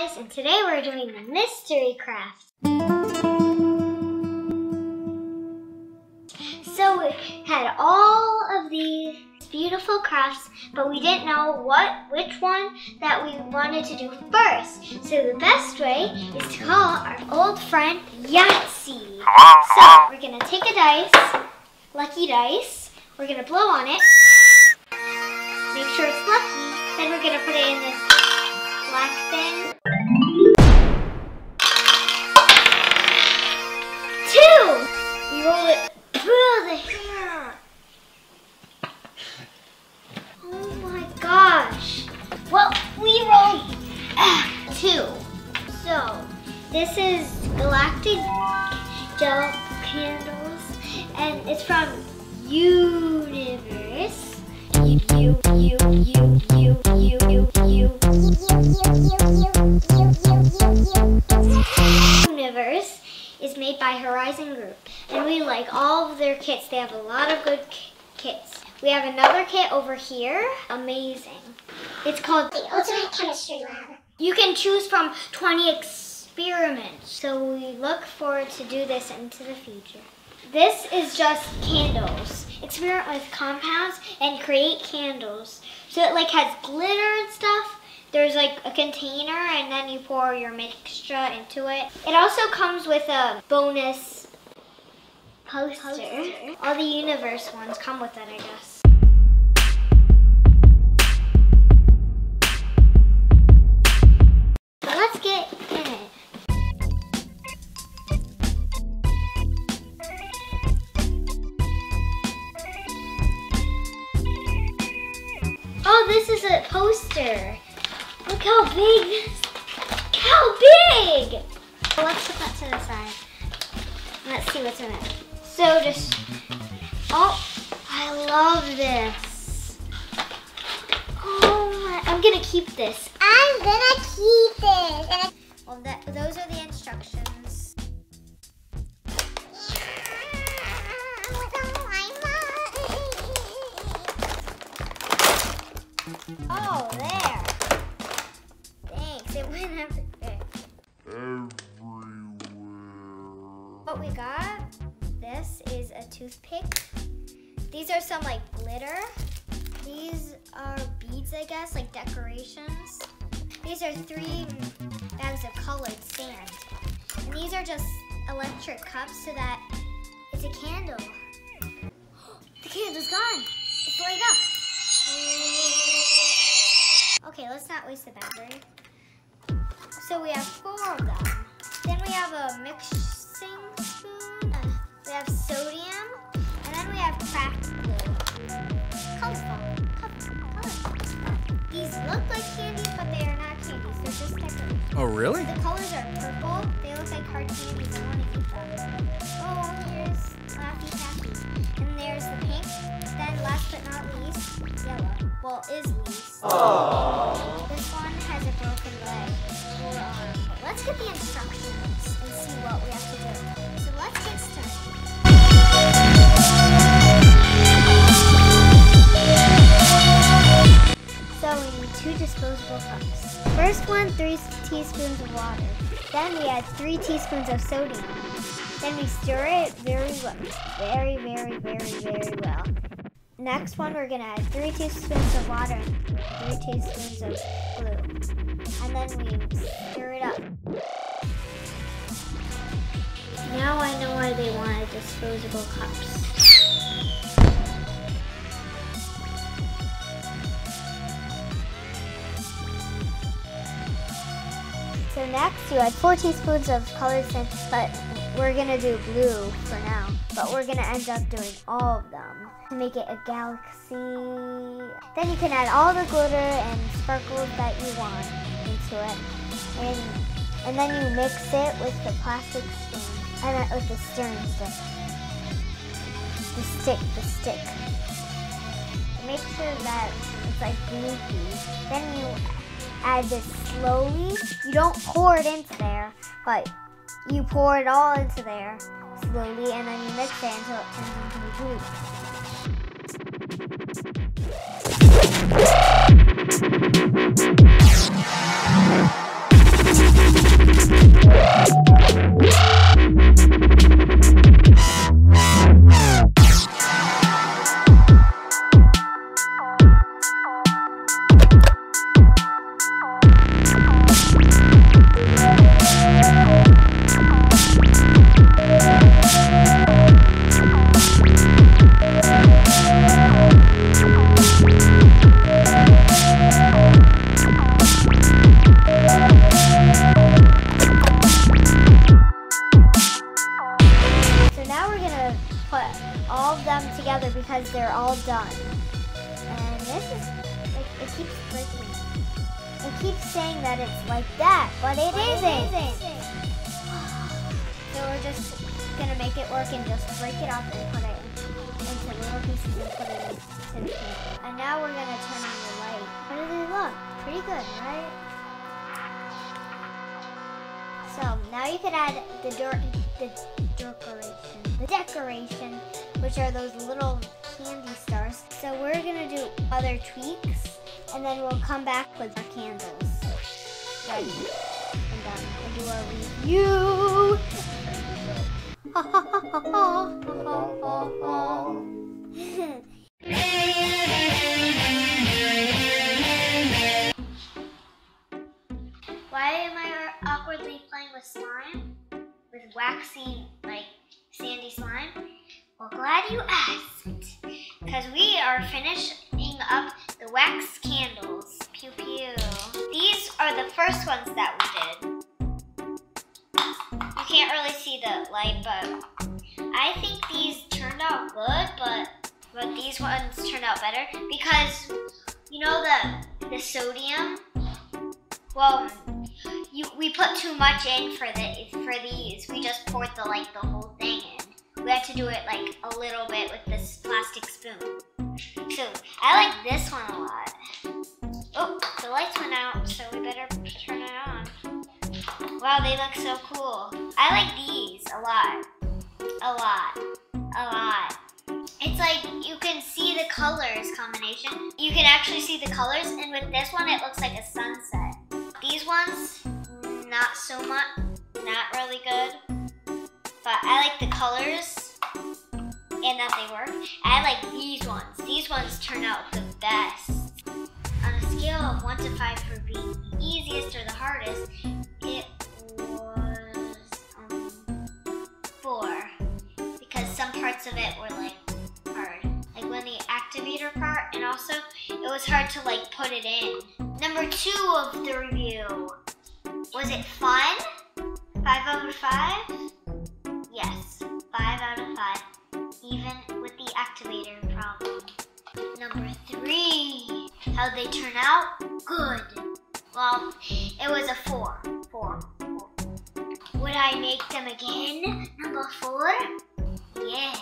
guys, and today we're doing the mystery craft. So we had all of these beautiful crafts, but we didn't know what which one that we wanted to do first. So the best way is to call our old friend Yahtzee. So we're gonna take a dice, lucky dice. We're gonna blow on it. Make sure it's lucky. Then we're gonna put it in this black thing. This is Galactic Gel Candles, and it's from Youniverse. You, you, you, you, you, you, you, you. Youniverse is made by Horizon Group, and we like all of their kits. They have a lot of good kits. We have another kit over here. Amazing. It's called The Ultimate Chemistry Lab. you can choose from 20 experiments. So we look forward to do this into the future. This is just candles. Experiment with compounds and create candles. So it like has glitter and stuff. There's like a container and then you pour your mixture into it. It also comes with a bonus poster. All the Youniverse ones come with it, I guess. Oh, this is a poster. Look how big this. How big! Let's put that to the side. Let's see what's in it. So just, oh, I love this. Oh my, I'm gonna keep this. I'm gonna keep this. Well, that, those are the instructions. Oh, there. Thanks, it went everywhere. What we got, this is a toothpick. These are some like glitter. These are beads, I guess, like decorations. These are three bags of colored sand. And these are just electric cups so that it's a candle. The candle's gone. It's light up. Okay, let's not waste the battery. So we have four of them. Then we have a mixing spoon. Uh, we have sodium. And then we have craft glue. Colorful. These look like candies, but they are not candies. They're just decorations. Oh, really? The colors are purple. They look like hard candies. Water. Then we add three teaspoons of sodium. Then we stir it very well, very, very, very, very well. Next one, we're gonna add three teaspoons of water and three teaspoons of glue. And then we stir it up. Now I know why they wanted disposable cups. So next you add four teaspoons of colored sand, but we're gonna do blue for now. But we're gonna end up doing all of them to make it a galaxy. Then you can add all the glitter and sparkles that you want into it. And and then you mix it with the plastic spoon. I meant with the stirring stick. The stick, the stick. Make sure that it's like gloopy. Then you add this slowly. You don't pour it into there, but you pour it all into there slowly, and then you mix it until it turns into put all of them together because they're all done. And this is, like, it keeps breaking. It keeps saying that it's like that, but it but isn't. It isn't. So we're just gonna make it work and just break it up and put it into little pieces and put it into the And now we're gonna turn on the light. How does it look? Pretty good, right? Now you could add the the decoration, the decoration, which are those little candy stars. So we're gonna do other tweaks, and then we'll come back with our candles. And um, done. And do our review. Ha ha ha ha ha ha ha ha. Glad you asked. Because we are finishing up the wax candles. Pew pew. These are the first ones that we did. You can't really see the light, but I think these turned out good, but but these ones turned out better because you know the the sodium. Well, you we put too much in for the for these. We just poured the like the whole thing in. We had to do it like a little bit with this plastic spoon. So I like this one a lot. Oh, the lights went out, so we better turn it on. Wow, they look so cool. I like these a lot. A lot. A lot. It's like you can see the colors combination. You can actually see the colors, and with this one, it looks like a sunset. These ones, not so much, not really good. But I like the colors and that they work. I like these ones. These ones turn out the best. On a scale of 1 to 5 for being the easiest or the hardest, it was um, 4. Because some parts of it were like hard. Like when the activator part, and also it was hard to like put it in. Number 2 of the review. Was it fun? 5 out of 5? How'd they turn out? Good. Well, it was a 4. 4. 4. Would I make them again? Number 4? Yes.